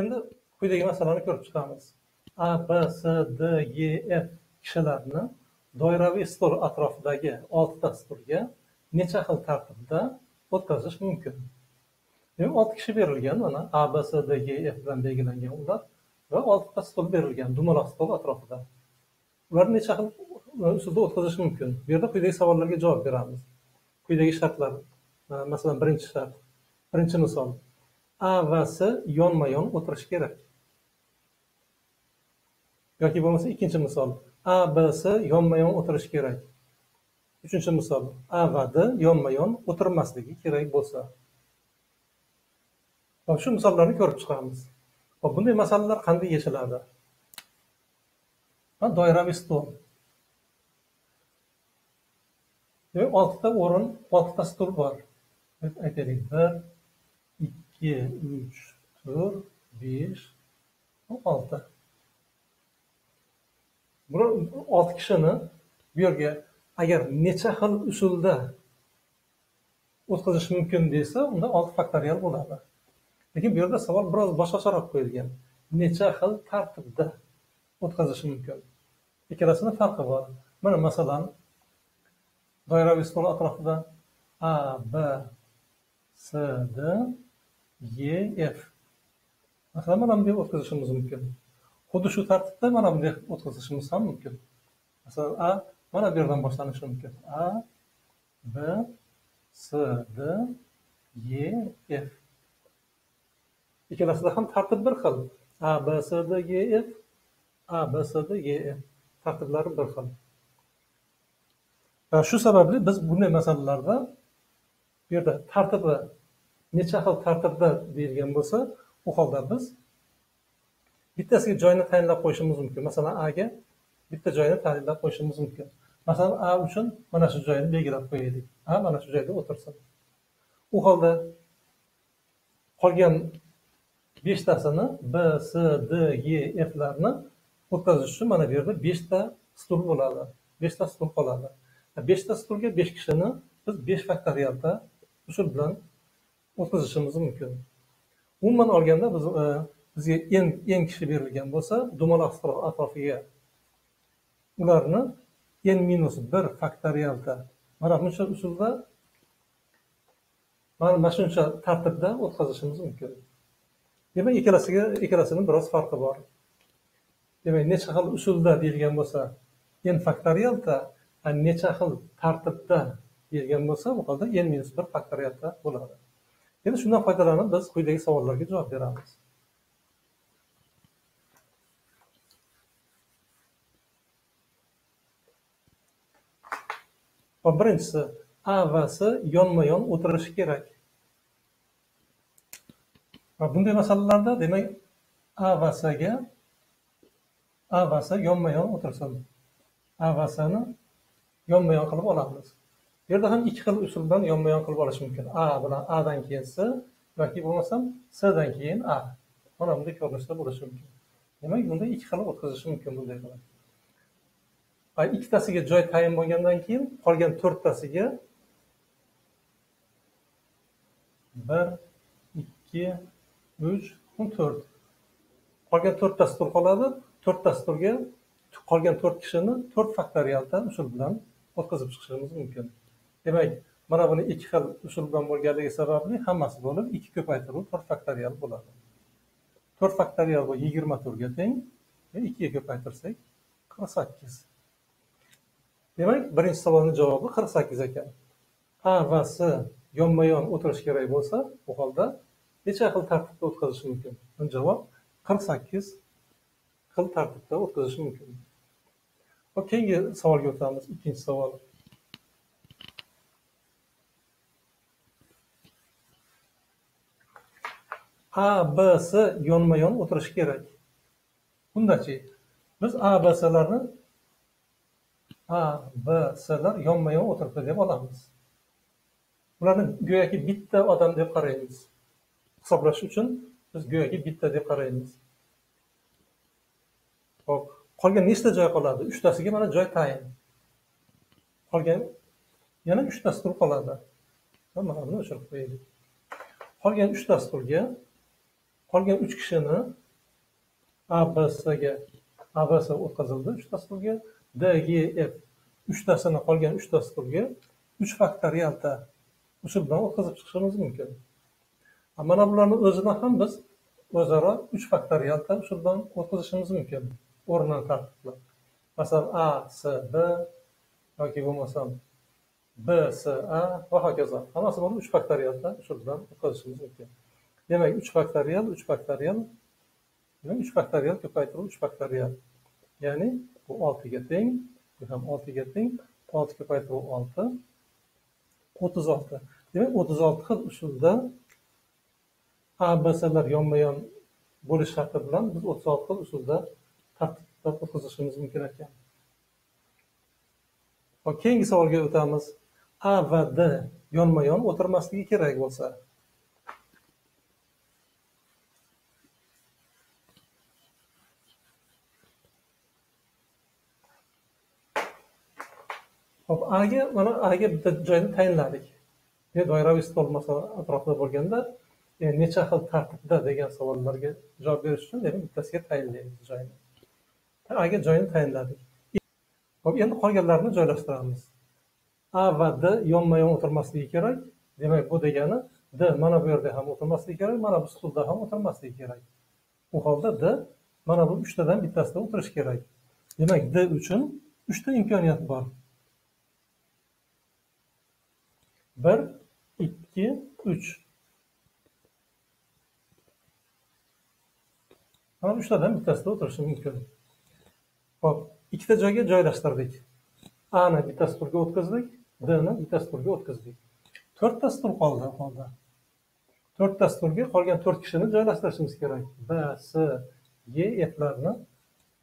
endi quyidagi masalani ko'rib chiqamiz. A b s d e f kishilarni doiraviy stol atrofidagi oltita stulga necha xil tartibda o'tkazish mumkin? Demak olti kishi berilgan mana a b s d e f bilan belgilangan ular va oltita stol berilgan dumaloq stol atrofida. Ularni necha xil e, usulda o'tkazish mumkin? Bu yerda quyidagi savollarga javob beramiz. Quyidagi shartlar e, masalan birinchi shart birinchi misol. A va s yonma yon o'tirishi kerak. Yoki bo'lmasa ikkinchi misol. A b s yonma yon o'tirishi kerak. Uchinchi misol. A va d yonma yon o'tirmasligi kerak bo'lsa. Hop shu misollarni ko'rib chiqamiz. Hop bunday masalalar qanday yechiladi doiraviy stol. Demak oltita o'rin oltita stul bor. Aytaylik. Bir ikki uch to'rt besh olti. Biror olti kishini bu yerga agar necha xil usulda o'tkazish mumkin desa unda olti faktorial bo'ladi. Lekin bu yerda savol biroz boshqacharoq qo'yilgan. Necha xil tartibda o'tkazish mumkin? Ikkalasini farqi bor. Mana masalan doiraviy stol atrofida a b s d e f masalan mana bunday o'tkazishimiz mumkin. Xuddi shu tartibda mana bunday o'tkazishimiz ham mumkin. Masalan a mana bu yerdan boshlanishi mumkin. A b s d e f. Ikkalasida ham tartib bir xil. A b s d e f. A b s d e f. Tartiblari bir xil. Va shu sababli biz bunday masalalarda bu yerda tartibi necha xil tartibda deyilgan bo'lsa u holda biz bittasiga joyni tayinlab qo'yishimiz mumkin. Masalan aga bitta joyni tayinlab qo'yishimiz mumkin. Masalan a uchun mana shu joyni belgilab qo'yaylik. A mana shu joyda o'tirsin. U holda qolgan beshtasini b s d e flarni o'tkazish uchun mana bu yerda beshta stul bo'ladi. Beshta stul qoladi. Beshta stulga besh kishini biz besh faktorialda usul bilan o'tkazishimiz mumkin. Umuman olganda biz e, bizga n n kishi berilgan bo'lsa dumaloq stol atrofiga ularni n minus bir faktorialda mana buncha usulda mana shuncha tartibda o'tkazishimiz mumkin. Demak ikkalasiga ikkalasini biroz farqi bor. Demak necha xil usulda deyilgan bo'lsa n faktorialda necha xil tartibda deyilgan bo'lsa bu holda n minus bir faktorialda bo'ladi. Endi shundan foydalanib biz quyidagi savollarga javob beramiz. Va birinchisi a va s yonma yon o'tirishi kerak. Va bunday masalalarda demak a va sga a va s yonma yon o'tirsin. A va sni yonma yon qilib olamiz. Bu yerda ham ikki xil usul bilan yonma yon qilib olish mumkin. A bilan adan keyin s yoki bo'lmasam sdan keyin a. Mana bunday ko'rinishda bo'lishi mumkin. Demak bunda ikki xil o'tkazish mumkin bunday qilib. Ikkitasiga joy tayin bo'lgandan keyin qolgan to'rttasiga bir ikki uch to'rt. Qolgan to'rtta stul qoladi. To'rtta stulga qolgan to'rt kishini to'rt faktorialda usul bilan o'tkazib chiqishimiz mumkin. Demak mana buni ikki xil usul bilan bo'lganligi sababli hammasi bo'lib ikki ko'paytiruv to'rt faktorial bo'ladi. To'rt faktorial bu yigirma to'rtga teng e, ikkiga ko'paytirsak qirq sakkiz. Demak birinchi savolni javobi qirq sakkiz ekan. A va s yonma yon o'tirish kerak bo'lsa bu holda necha xil tartibda o'tkazish mumkin? Javob qirq sakkiz xil tartibda o'tkazish mumkin. Keyingi savolga o'tamiz. Ikkinchi savol. A b s yonma yon o'tirishi kerak. Bundachi biz a b slarni a b slar yonma yon o'tiribdi deb olamiz. Ularni go'yoki bitta odam deb qaraymiz. Hisoblash uchun biz go'yoki bitta deb qaraymiz. Hop qolgan nechta joy qoladi? Uchtasiga mana joy tayin. Qolgan yana uchtasi stul qoladi. Mana buni o'chirib qo'yaylik. Qolgan uchtasi stulga qolgan uch kishini absga abs o'tkazildi uch dasturga dgf uchtasini qolgan uchta stulga uch faktorialda usul bilan o'tkazib chiqishimiz mumkin. Mana bularni o'zini ham biz o'zaro uch faktorialda usul bilan o'tkazishimiz mumkin o'rnini tartiblab masalan a s b yoki bo'lmasam b s a va hokazo. Hammasi buni uch faktorialda usul bilan o'tkazishimiz mumkin. Demak uch faktorial uch faktorial uch faktorial ko'paytiruv uch faktorial ya'ni bu oltiga teng bu ham oltiga teng olti ko'paytiruv olti o'ttiz olti. Demak o'ttiz olti xil usulda a b yonma yon bo'lish sharti bilan biz o'ttiz olti xil usulda tartiblab o'tkazishimiz mumkin ekan. Keyingi savolga o'tamiz. A va d yonma yon o'tirmasligi kerak bo'lsa hop aga mana aga bitta joyni tayinladik. Doiraviy stol masalan atrofida bo'lganda e, necha xil tartibda degan savollarga javob berish uchun demak bittasiga tayinlaymiz joyni. Aga joyini tayinladik. Hop endi qolganlarini joylashtiramiz. A va d yonma yon o'tirmasligi kerak. Demak bu degani d mana bu yerda ham o'tirmasligi kerak mana bu stulda ham o'tirmasligi kerak. U holda d mana bu uchtadan bittasida o'tirishi kerak. Demak d uchun uchta imkoniyat bor. Bir ikki uch. Mana uchtadan bittasida o'tirishi mumkin. Hop ikkita joyga joylashtirdik. A ni bitta turga o'tkazdik D ni bitta turga o'tkazdik. To'rtta tur qoldi holda To'rtta turga qolgan to'rt kishini joylashtirishimiz kerak. B s e etlarni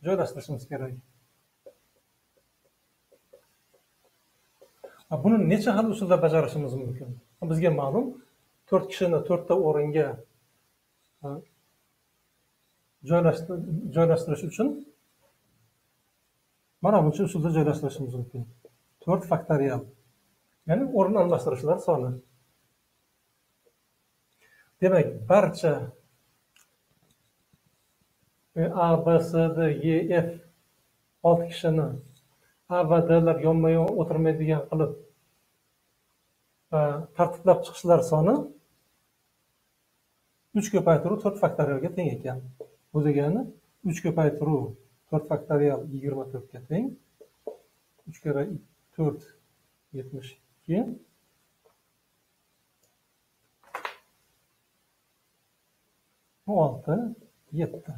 joylashtirishimiz kerak. Buni necha xil usulda bajarishimiz mumkin? Bizga ma'lum to'rt kishini to'rtta o'ringa joylashtirish uchun mana buncha usulda joylashtirishimiz mumkin. To'rt faktorial ya'ni o'rin almashtirishlar soni. Demak barcha a b s d e f olti kishini a va dlar yonma yon o'tirmaydigan qilib tartiblab chiqishlar soni uch ko'paytiruv to'rt faktorialga teng ekan. Bu degani uch ko'paytiruv to'rt faktorial yigirma to'rtga teng uch karra to'rt yetmish ikki olti yetti.